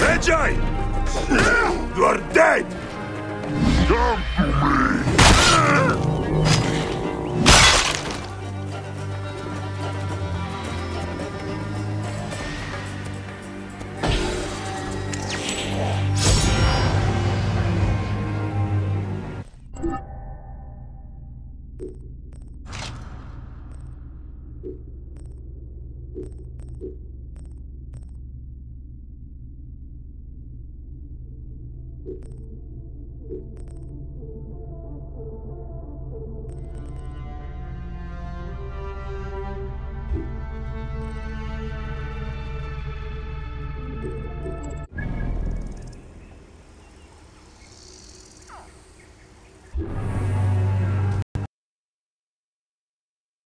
Reggie! You are dead! Come to me!